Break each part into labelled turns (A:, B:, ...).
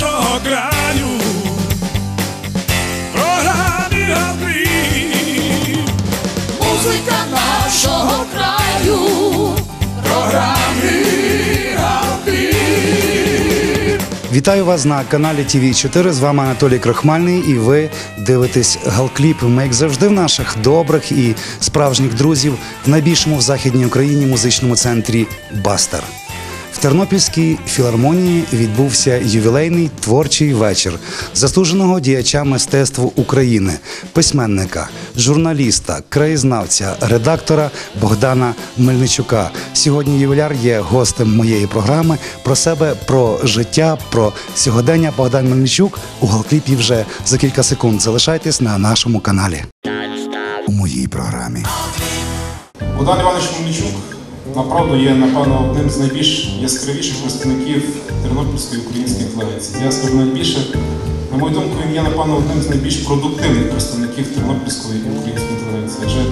A: нашого краю. Програмі Галкліп.
B: Музика нашого краю, програми Галпі.
C: Вітаю вас на каналі tv 4 З вами Анатолій Крохмальний, і ви дивитесь Галкліп. Ми, як завжди, в наших добрих і справжніх друзів в найбільшому в західній Україні музичному центрі Бастер. В Тернопільській філармонії відбувся ювілейний творчий вечір заслуженого діяча мистецтв України, письменника, журналіста, краєзнавця, редактора Богдана Мельничука. Сьогодні ювіляр є гостем моєї програми. Про себе, про життя, про сьогодення Богдан Мельничук у Галкліпі вже за кілька секунд. Залишайтесь на нашому каналі. У моїй програмі.
D: Богдан Іванович Мельничук направду є, напевно, одним з найбільш яскравіших представників тернопільської української інтелігенції. Я скажу найбільше, на мою думку, він є, напевно, одним з найбільш продуктивних представників тернопільської української інтелігенції. Адже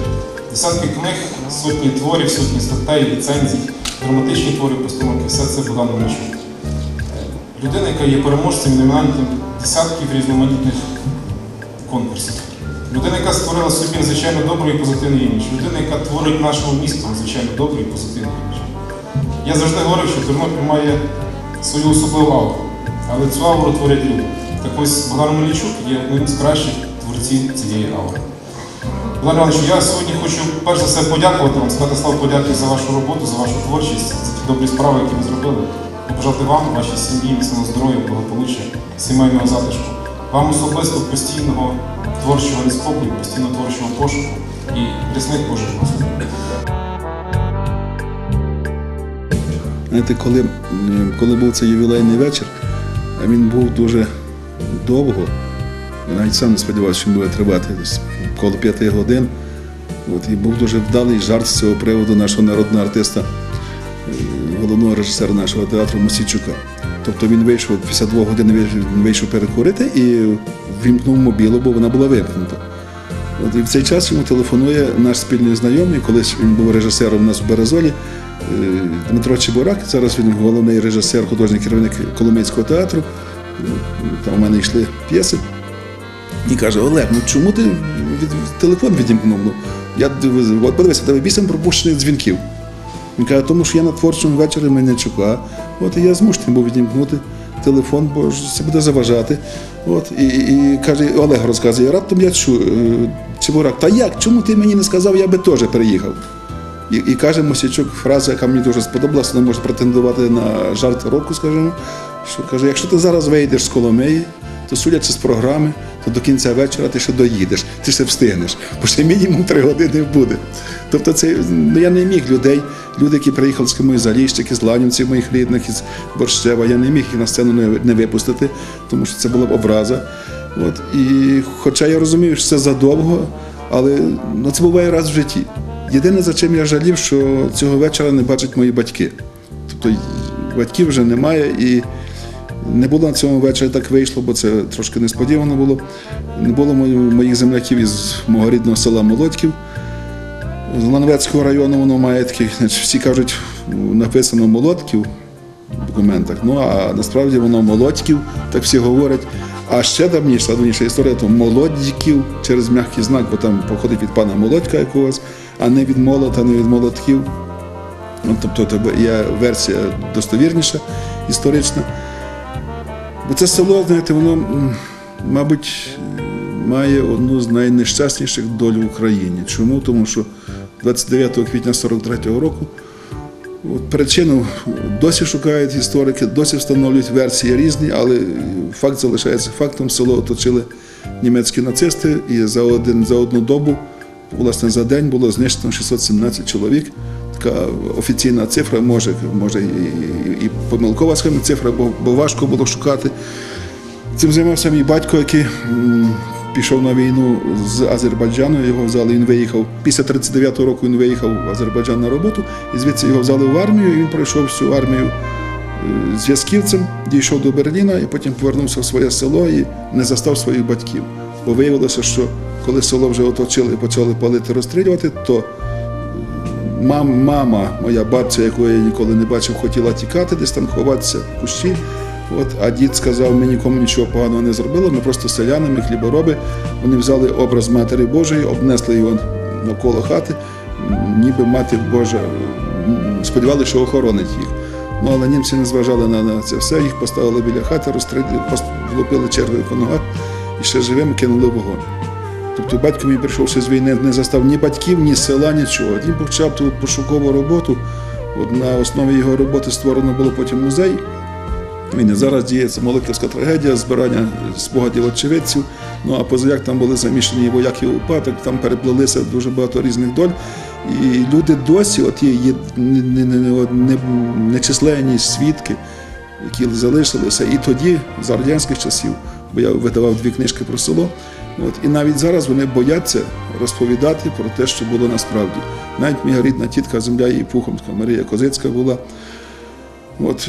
D: десятки книг, сотні творів, сотні статей, ліцензій, драматичні твори, постановки, все це Богдан Мельничук. Людина, яка є переможцем номінантом десятків різноманітних конкурсів. Людина, яка створила собі надзвичайно добрий і позитивний імідж. Людина, яка творить нашому місту надзвичайно добрий і позитивний імідж. Я завжди говорив, що Тернопіль має свою особливу ауру, але цю ауру творять люди. Так ось Богдан Мельничук є одним з кращих творців цієї аури. Богдан Іванович, я сьогодні хочу перш за все подякувати вам, сказати славу подяки за вашу роботу, за вашу творчість, за ті добрі справи, які ви зробили. Побажати вам, вашій сім'ї, міцного здоров'я, благополуччя, сімейного затишку. Вам особисто постійного творчого неспокою, постійного творчого пошуку і Божих благословень.
E: Знаєте, коли, коли був цей ювілейний вечір, він був дуже довго, я навіть сам не сподівався, що він буде тривати коло п'яти годин. От, і був дуже вдалий жарт з цього приводу нашого народного артиста, е, головного режисера нашого театру Мосійчука. Тобто він вийшов 52 години вийшов- вийшов перекурити і вімкнув мобілу, бо вона була вимкнута. От і в цей час йому телефонує наш спільний знайомий, колись він був режисером у нас в Березолі, е, Дмитро Чебурак. Зараз він головний режисер, художній керівник Коломийського театру. Там у мене йшли п'єси. І каже: Олег, ну чому ти телефон відімкнув? Ну, я от подивися, тебе вісім пропущених дзвінків. Він каже, тому що я на творчому вечорі Мельничука. От і я змушений був відімкнути телефон, бо це буде заважати. От, і, і каже, Олег розказує, раптом я чую, е, Чебурак, та як? Чому ти мені не сказав, я би теж переїхав? І, і каже Мосічук фраза, яка мені дуже сподобалася, вона може претендувати на жарт року, скажімо, що каже, якщо ти зараз вийдеш з Коломиї, то судячи з програми, то до кінця вечора ти ще доїдеш, ти ще встигнеш, бо ще мінімум три години буде. Тобто це ну, я не міг людей, люди, які приїхали з Кимої Заліщики, з Ланівців моїх рідних, із Борщева, я не міг їх на сцену не, не випустити, тому що це була б образа. От, і хоча я розумію, що це задовго, але ну, це буває раз в житті. Єдине, за чим я жалів, що цього вечора не бачать мої батьки. Тобто батьків вже немає і не було на цьому вечорі так вийшло, бо це трошки несподівано було. Не було моїх земляків із мого рідного села Молодьків. З Лановецького району воно має значить, всі кажуть, написано Молодків в документах. Ну а насправді воно Молодьків, так всі говорять. А ще давніша, давніша історія, то Молодьків через м'який знак, бо там походить від пана Молодька якогось, а не від молота, не від молотків. Ну, тобто є версія достовірніша, історична. Бо це село, знаєте, воно, мабуть, має одну з найнещасніших доль в Україні. Чому? Тому що 29 квітня 43-го року от причину досі шукають історики, досі встановлюють версії різні, але факт залишається фактом. Село оточили німецькі нацисти, і за, один, за одну добу, власне, за день було знищено 617 чоловік. Така офіційна цифра, може, може і, і, помилкова схема цифра, бо, бо важко було шукати. Цим займався мій батько, який пішов на війну з Азербайджану. Його взяли, він виїхав. Після 39-го року він виїхав в Азербайджан на роботу, і звідси його взяли в армію. і Він пройшов всю армію е, зв'язківцем, дійшов до Берліна і потім повернувся в своє село і не застав своїх батьків. Бо виявилося, що коли село вже оточили і почали палити, розстрілювати, то мам, мама, моя бабця, яку я ніколи не бачив, хотіла тікати, десь там ховатися в кущі. От, а дід сказав, ми нікому нічого поганого не зробили, ми просто селяни, ми хлібороби. Вони взяли образ Матері Божої, обнесли його навколо хати, ніби мати Божа сподівалися, що охоронить їх. Ну, але німці не зважали на, це все, їх поставили біля хати, розстріляли, влупили чергою по ногах і ще живими кинули вогонь. Тобто батько мій прийшовши з війни, не застав ні батьків, ні села, нічого. Він почав ту пошукову роботу. От на основі його роботи створено було потім музей. Він зараз діється молитовська трагедія, збирання спогадів очевидців. Ну а позаяк там були замішані вояки УПА, так там переплелися дуже багато різних доль. І люди досі, от є, є не- не- не- не- нечисленні свідки, які залишилися. І тоді, за радянських часів, бо я видавав дві книжки про село. От, і навіть зараз вони бояться розповідати про те, що було насправді. Навіть моя рідна тітка земля її Пухомська, Марія Козицька була. От,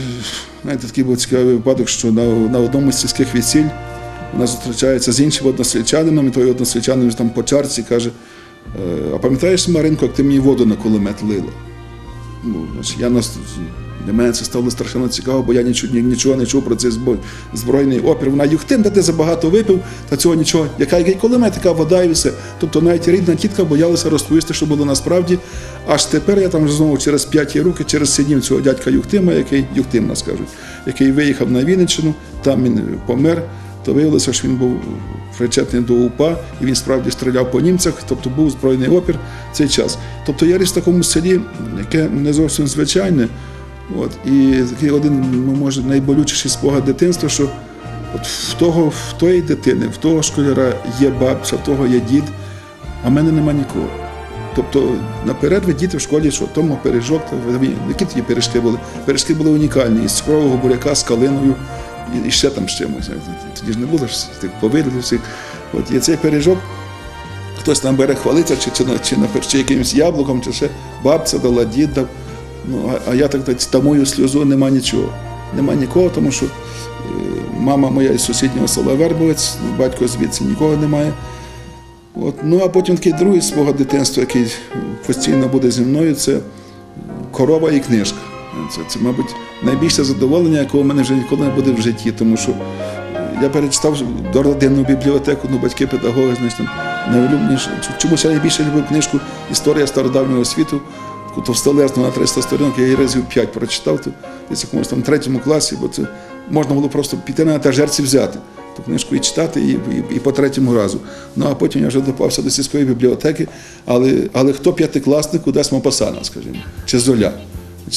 E: знаєте, такий був цікавий випадок, що на, на одному з сільських весіль вона зустрічається з іншим односельчанином, і той односельчанин там по чарці каже: «Е, а пам'ятаєш, Маринко, як ти мені воду на кулемет лила? Ну, значить, я нас, для мене це стало страшенно цікаво, бо я нічого, нічого не чув про цей збройний опір. Вона Юхтин, де ти забагато випив, та цього нічого. Яка який кулемет, яка вода і все. Тобто навіть рідна тітка боялася розповісти, що було насправді. Аж тепер я там знову через п'яті роки, через синів цього дядька Юхтима, який Юхтим нас кажуть, який виїхав на Вінниччину, там він помер. То виявилося, що він був причетний до УПА, і він справді стріляв по німцях, тобто був збройний опір в цей час. Тобто я ріс в такому селі, яке не зовсім звичайне. От, і такий один, ну, може, найболючіший спогад дитинства, що от в того, в тої дитини, в того школяра є бабця, в того є дід, а в мене нема нікого. Тобто наперед ви діти в школі, що тому пиріжок, які тоді пиріжки були? Пиріжки були унікальні, із цукрового буряка, з калиною і, і ще там з чимось. Тоді ж не було ж тих повидлів всіх. От є цей пиріжок, хтось там бере хвалиться, чи, чи, чи, на, чи якимось яблуком, чи ще бабця дала, дід дав. Ну, а, я так тамую сльозу, нема нічого. Нема нікого, тому що е, мама моя із сусіднього села Вербовець, батько звідси нікого немає. От. Ну а потім такий другий спогад дитинства, який постійно буде зі мною, це корова і книжка. Це, це, мабуть, найбільше задоволення, якого в мене вже ніколи не буде в житті, тому що я перечитав родинну бібліотеку, ну батьки, педагоги, значить, найулюбленіше. Чомусь я найбільше любив книжку Історія стародавнього світу, таку товстолезну на 300 сторінок, я її разів 5 прочитав, то десь якомусь там третьому класі, бо це можна було просто піти на етажерці взяти. Ту книжку і читати, і, і, і по третьому разу. Ну а потім я вже допався до сільської бібліотеки, але, але хто п'ятикласнику дасть Мопасана, скажімо, чи Золя.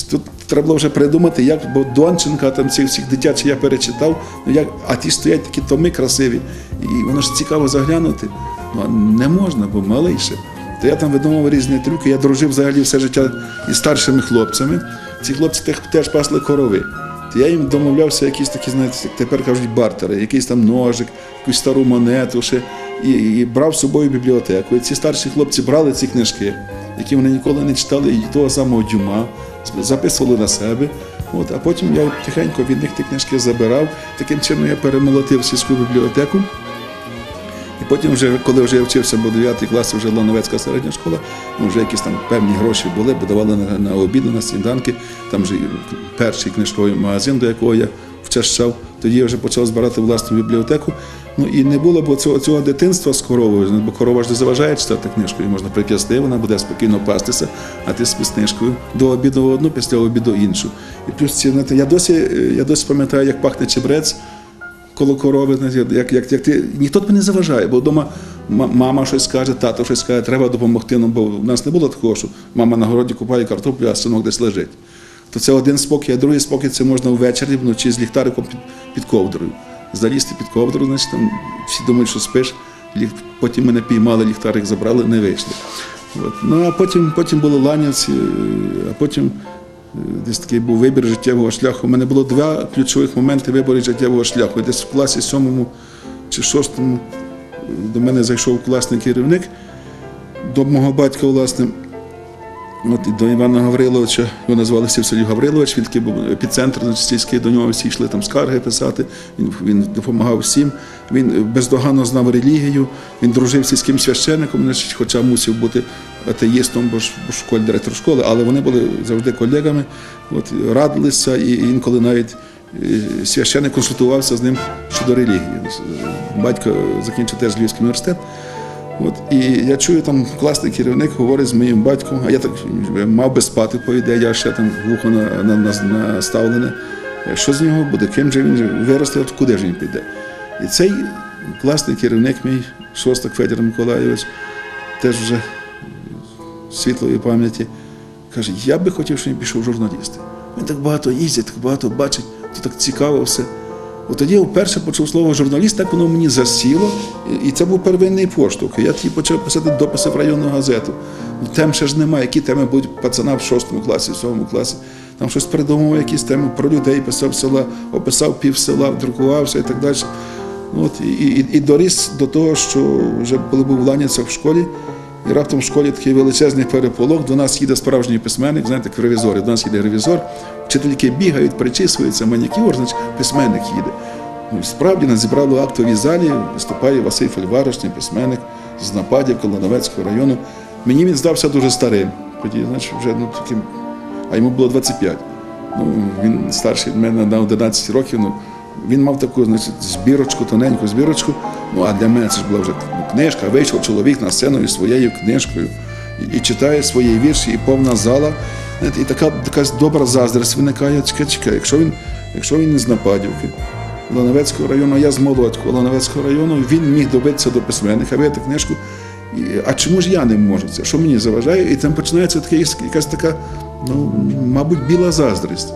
E: Тут треба було вже придумати, як, бо Донченка, там ці всіх дитячих я перечитав, ну як, а ті стоять такі томи красиві, і воно ж цікаво заглянути. Ну, не можна, бо малий ще. То я там видумав різні трюки, я дружив взагалі все життя із старшими хлопцями. Ці хлопці теж пасли корови. То я їм домовлявся якісь такі, знаєте, як тепер кажуть, бартери, якийсь там ножик, якусь стару монету ще, і, і брав з собою бібліотеку. І ці старші хлопці брали ці книжки, які вони ніколи не читали, і того самого дюма, записували на себе. От, а потім я тихенько від них ті книжки забирав. Таким чином я перемолотив сільську бібліотеку. І потім, вже, коли вже я вчився, бо 9 клас вже Лановецька середня школа, ну, вже якісь там певні гроші були, бо на, на обіди, на сніданки. Там вже перший книжковий магазин, до якого я вчащав. Тоді я вже почав збирати власну бібліотеку. Ну і не було б цього, цього дитинства з коровою, бо корова ж не заважає читати книжку, її можна прип'ясти, вона буде спокійно пастися, а ти з книжкою до обіду одну, після обіду іншу. І плюс ці, я досі, е, я досі пам'ятаю, як пахне чебрець коло корови, як, як, як ти ніхто тобі не заважає, бо вдома мама щось каже, тато щось каже, треба допомогти. Ну, бо в нас не було такого, що мама на городі купає картоплю, а синок десь лежить. То це один спокій, а другий спокій це можна ввечері вночі з ліхтариком під, під ковдрою. Залізти під ковдру, значить там всі думають, що спиш. Потім мене піймали, ліхтарик забрали, не вийшли. От. Ну а потім, потім були ланівці, а потім десь такий був вибір життєвого шляху. У мене було два ключових моменти вибору життєвого шляху. Десь в класі сьомому чи шостому е, до мене зайшов класний керівник до мого батька, власне. От до Івана Гавриловича, його назвали Сівселів Гаврилович, він такий був епіцентр сільський, до нього всі йшли там скарги писати, він, він допомагав всім. Він бездоганно знав релігію, він дружив сільським священником, хоча мусив бути атеїстом, бо ж школь, директор школи, але вони були завжди колегами, от, радилися і інколи навіть е, священник консультувався з ним щодо релігії. Батько закінчив теж Львівський університет. От, і я чую, там класний керівник говорить з моїм батьком, а я так мав би спати, по ідеї, я ще там вухо на, на, на, наставлене. Що з нього буде? Ким же він виросте, от куди ж він піде? І цей класний керівник, мій шостак Федір Миколайович, теж вже світлої пам'яті, каже, я би хотів, щоб він пішов журналісти. Він так багато їздить, так багато бачить, то так цікаво все. От тоді я вперше почув слово журналіст, так воно мені засіло, і- це був первинний поштовх. Я тоді почав писати дописи в районну газету. Ну, Тем ще ж немає, які теми будуть пацана в шостому класі, в сьомому класі. Там щось придумував, якісь теми про людей, писав села, описав пів села, друкувався і так далі. Ну, От, і, і, і доріс до того, що вже коли був в Ланіцях в школі, і раптом в школі такий величезний переполох, до нас їде справжній письменник, знаєте, як в ревізорі, до нас їде ревізор, вчительки бігають, причисуються, манікюр, значить письменник їде. Ну, справді нас зібрали в актовій залі, виступає Василь Фельварочний, письменник з Нападівки, Лановецького району. Мені він здався дуже старим. Тоді, значить, вже ну, таким, а йому було 25. Ну, він старший від мене на 11 років. Ну, він мав таку значить, збірочку, тоненьку збірочку. Ну, а для мене це ж була вже книжка. Вийшов чоловік на сцену із своєю книжкою і, і читає свої вірші, і повна зала. І така якась добра заздрість виникає. Чекай, чекай, якщо він, якщо він із Нападівки, Лановецького району, я з Молодького Лановецького району, він міг добитися до письменника, видати книжку. І, а чому ж я не можу це? Що мені заважає? І там починається така, якась така, ну, мабуть, біла заздрість.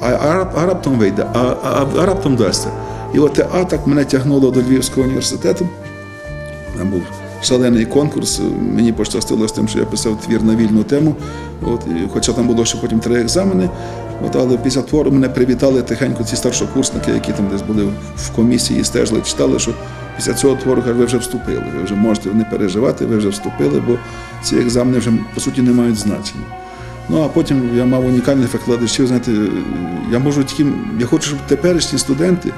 E: А, а, раптом вийде, а, а, а раптом дасться. І от а так мене тягнуло до Львівського університету. Там був шалений конкурс. Мені пощастило з тим, що я писав твір на вільну тему. От, хоча там було ще потім три екзамени. От, але після твору мене привітали тихенько ці старшокурсники, які там десь були в комісії, стежили, читали, що після цього твору кажуть, ви вже вступили, ви вже можете не переживати, ви вже вступили, бо ці екзамени вже по суті не мають значення. Ну а потім я мав унікальних викладачів. Знаєте, я можу тільки, я хочу, щоб теперішні студенти,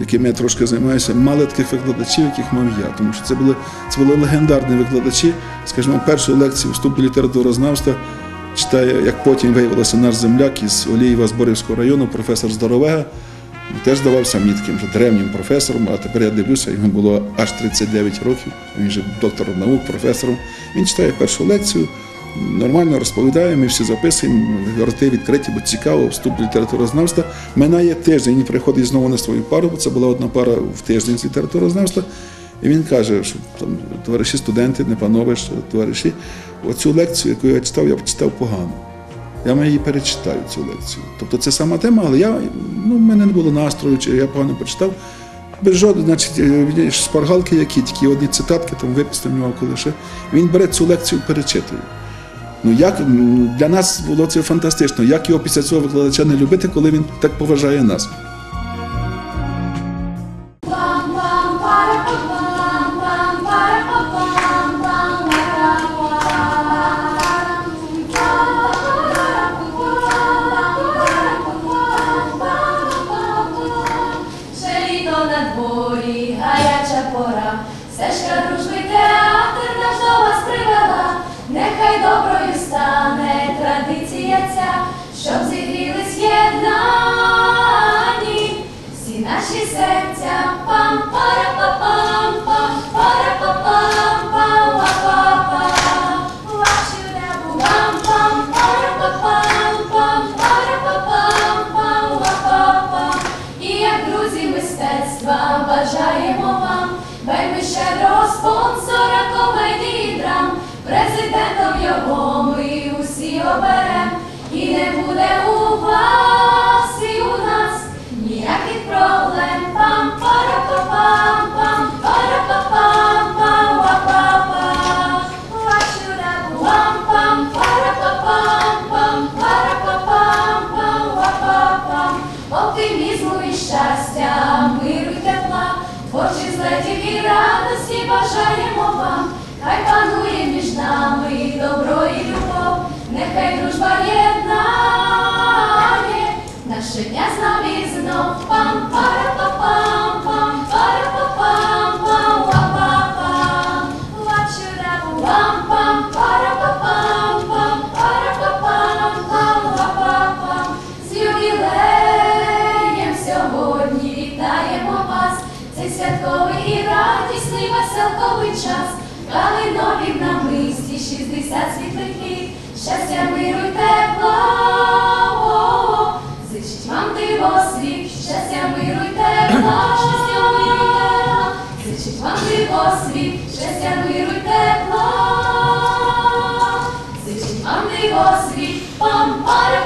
E: якими я трошки займаюся, мали таких викладачів, яких мав я. Тому що це були, це були легендарні викладачі. Скажімо, першу лекцію вступ до літературознавства читає, як потім виявилося наш земляк із Олієва Зборівського району, професор Здоровега. Теж здавався мені таким вже древнім професором, а тепер я дивлюся, йому було аж 39 років. Він вже доктор наук, професором. Він читає першу лекцію, нормально розповідає, ми всі записуємо, роти відкриті, бо цікаво, вступ до літературознавства. Минає тиждень, він приходить знову на свою пару, бо це була одна пара в тиждень з літературознавства. І він каже, що там, товариші студенти, не панове, товариші, оцю лекцію, яку я читав, я читав погано. Я її перечитаю цю лекцію. Тобто це сама тема, але я, ну, в мене не було настрою, чи я погано почитав. Без жодної, значить, е, шпаргалки, які тільки одні цитатки, там виписав в нього коли ще. Він бере цю лекцію, перечитує. Ну як для нас було це фантастично. Як його після цього викладача не любити, коли він так поважає нас?
B: Радості бажаємо вам. Хай панує між нами добро і любов, нехай дружба єднає, наше дня з нами знов. Пам пара па пам час, калинові на мисті, 60 світляків, щастя, миру й тепла. Зичить вам диво світ, щастя, миру й тепла, щастя, миру й тепла, зичить вам диво світ, щастя, миру й тепла. Зичить вам диво світ, пам пара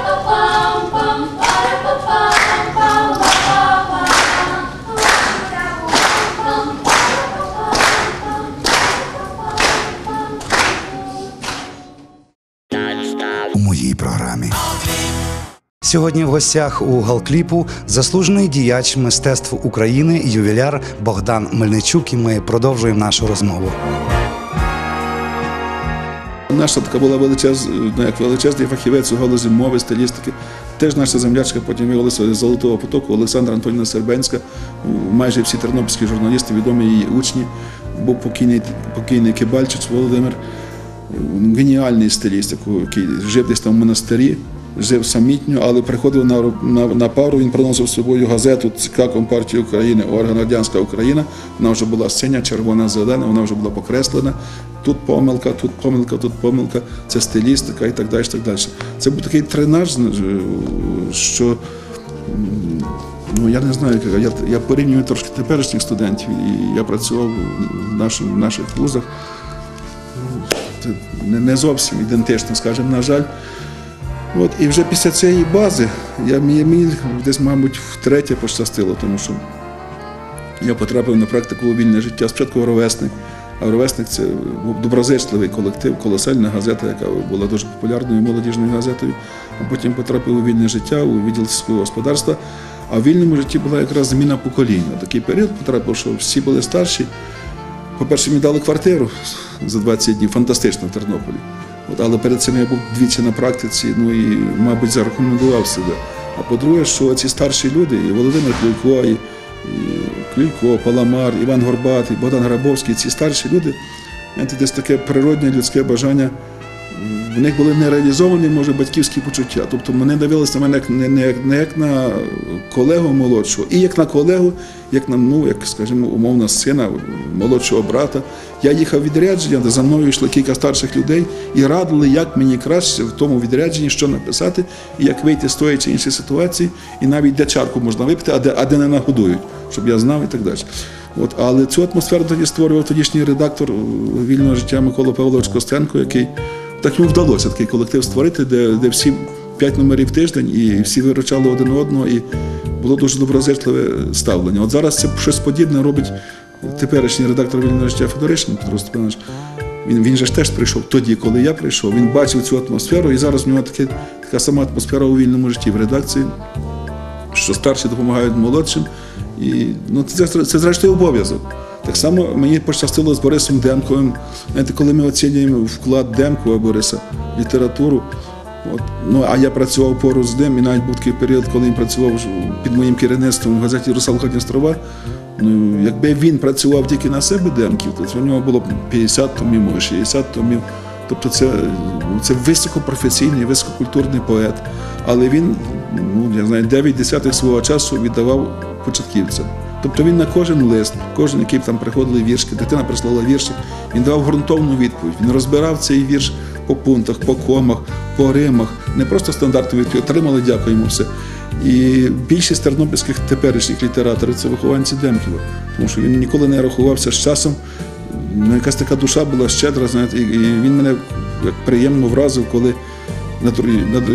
C: Сьогодні в гостях у Галкліпу заслужений діяч мистецтв України ювіляр Богдан Мельничук. І ми продовжуємо нашу розмову.
E: Наша така була величез, ну, як величезний фахівець у галузі мови, стилістики. Теж наша землячка потім виявилася з Золотого потоку Олександра Антоніна Сербенська. Майже всі тернопільські журналісти, відомі її учні. Був покійний, покійний Кибальчич Володимир, геніальний стиліст, який жив десь там в монастирі, жив самітньо, але приходив на, на, на пару, він приносив з собою газету ЦК Компартії України, орган Радянська Україна. Вона вже була синя, червона, зелена, вона вже була покреслена. Тут помилка, тут помилка, тут помилка, це стилістика і так далі. Так далі. Це був такий тренаж, що ну, я не знаю, я, я порівнюю трошки теперішніх студентів, і я працював в, нашому, в наших вузах. Не зовсім ідентично, скажімо, на жаль. От, і вже після цієї бази я, мені, мені десь, мабуть, втретє пощастило, тому що я потрапив на практику у вільне життя. Спочатку ровесник. А ровесник це був доброзичливий колектив, колосальна газета, яка була дуже популярною молодіжною газетою. А потім потрапив у вільне життя, у відділ сільського господарства. А в вільному житті була якраз зміна покоління. Такий період потрапив, що всі були старші. По-перше, мені дали квартиру за 20 днів, фантастично в Тернополі. От, але перед цим я був двічі на практиці, ну і, мабуть, зарекомендував себе. А по-друге, що ці старші люди, і Володимир Клюйко, і, і Клюйко, Паламар, Іван Горбат, і Богдан Грабовський, ці старші люди, знаєте, десь таке природне людське бажання. В них були нереалізовані, може, батьківські почуття. Тобто вони дивилися на мене як не, не, не як на колегу молодшого, і як на колегу, як на, ну, як, скажімо, умовно, сина молодшого брата. Я їхав відрядження, де за мною йшли кілька старших людей і радили, як мені краще в тому відрядженні, що написати, і як вийти з тої чи іншої ситуації, і навіть де чарку можна випити, а де, а де не нагодують, щоб я знав і так далі. От, але цю атмосферу тоді створював тодішній редактор вільного життя Микола Павлович Костенко, який так йому вдалося такий колектив створити, де, де всі п'ять номерів тиждень і всі виручали один одного, і було дуже доброзичливе ставлення. От зараз це щось подібне робить теперішній редактор вільного життя Федоришин Петро Степанович. Він, він же ж теж прийшов тоді, коли я прийшов. Він бачив цю атмосферу, і зараз в нього таке, така сама атмосфера у вільному житті в редакції що старші допомагають молодшим. І ну, це, це, зрештою обов'язок. Так само мені пощастило з Борисом Демковим. Знаєте, коли ми оцінюємо вклад Демкова Бориса літературу, от, ну, а я працював поруч з ним, і навіть був такий період, коли він працював під моїм керівництвом в газеті Русалка Дністрова. Ну, якби він працював тільки на себе Демків, то в нього було б 50 томів, може 60 томів. Тобто це, це високопрофесійний, висококультурний поет. Але він, ну, я знаю, 9 десятих свого часу віддавав початківцям. Тобто він на кожен лист, кожен, який там приходили віршки, дитина прислала вірші, він давав ґрунтовну відповідь. Він розбирав цей вірш по пунктах, по комах, по римах. Не просто стандартну відповідь, отримали, дякуємо все. І більшість тернопільських теперішніх літераторів це вихованці Демківа, тому що він ніколи не рахувався з часом. Ну, якась така душа була щедра, знаєте, і він мене як приємно вразив, коли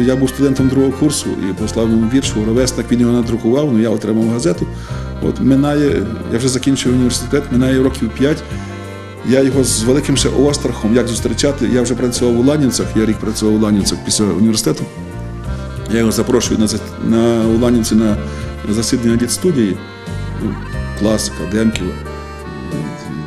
E: я був студентом другого курсу і послав йому вірш, ровесник, він його надрукував, ну я отримав газету. От минає, я вже закінчив університет, минає років п'ять. Я його з великим ще острахом, як зустрічати. Я вже працював у Ланівцях, я рік працював у Ланівцях після університету. Я його запрошую на, на Уланівці на засідання літстудії. Ну, Класика, Демківа.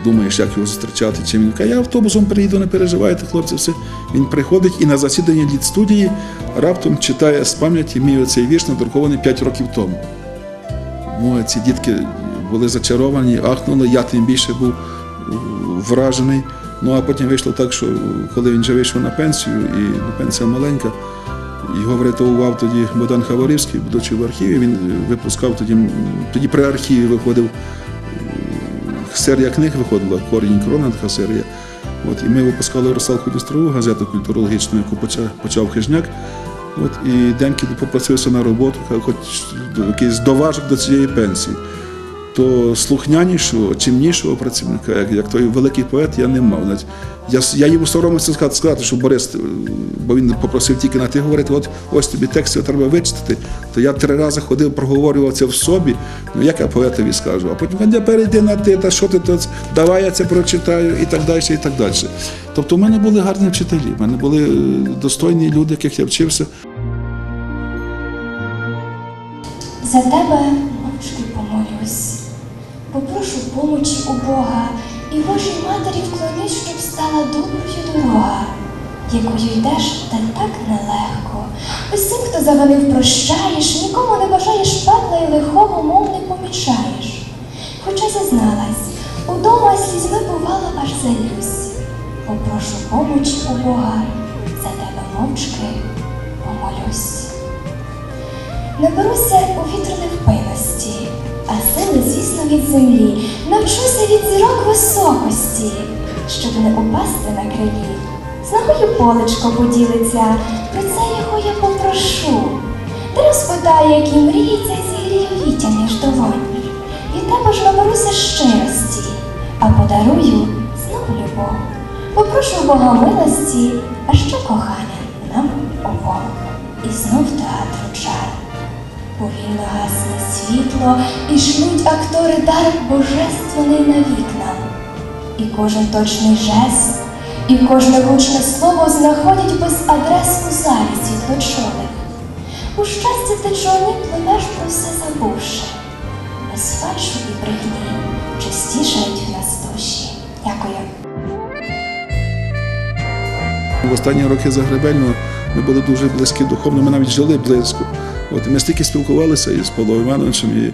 E: Думаєш, як його зустрічати, чим він каже, я автобусом приїду, не переживайте, хлопці, все. Він приходить і на засіданні літстудії раптом читає з пам'яті мій оцей вірш, надрукований 5 років тому. Ну, ці дітки були зачаровані, ахнули, я тим більше був вражений. Ну а потім вийшло так, що коли він вже вийшов на пенсію, і ну, пенсія маленька, його врятував тоді Богдан Хаварівський, будучи в архіві, він випускав тоді, тоді при архіві виходив серія книг виходила, корінь крона така серія. От, і ми випускали Русалку Дністрову, газету культурологічну, яку почав, почав Хижняк. От, і Деньки попросився на роботу, хоч якийсь доважок до цієї пенсії. То слухнянішого, чимнішого працівника, як, як той великий поет, я не мав. Я, я йому соромився сказати, що Борис, е, бо він попросив тільки на ти говорити, от ось тобі текст треба вичитати. То я три рази ходив, проговорював це в собі. Ну як я поетові скажу? А потім я перейди на ти, та що ти тут, давай я це прочитаю, і так далі, і так далі. Тобто в мене були гарні вчителі, в мене були е, достойні люди, яких я вчився.
B: За тебе помочі у Бога, і Божій матері вклонюсь, щоб стала доброю дорога, якою йдеш, та так нелегко. Усім, хто завинив, прощаєш, нікому не бажаєш пекла і лихого, мов не помічаєш. Хоча зізналась, удома слізьми бувало аж залюсь. Попрошу помочі у Бога, за тебе мовчки помолюсь. Наберуся у вітру невпинності, сили, звісно, від землі. Навчуся від зірок високості, щоб не упасти на крилі. З ногою полечко поділиться, про це його я попрошу. Та розпитає, які мрії цей зігріє вітя між долонь. Від тебе ж наберуся щирості, а подарую знов любов. Попрошу Бога милості, а що кохання нам обом. І знов театру чар. Повільно гасне світло, і шлють актори дар божественний на вікна. І кожен точний жест, і кожне гучне слово знаходять без адрес у залі світлочолих. У щастя ти чорний пливеш про все забувши. Без фальшу і брехні чистішають в нас душі. Дякую.
E: В останні роки Загребельного ми були дуже близькі духовно, ми навіть жили близько. От, ми стільки спілкувалися із Павлом Івановичем, і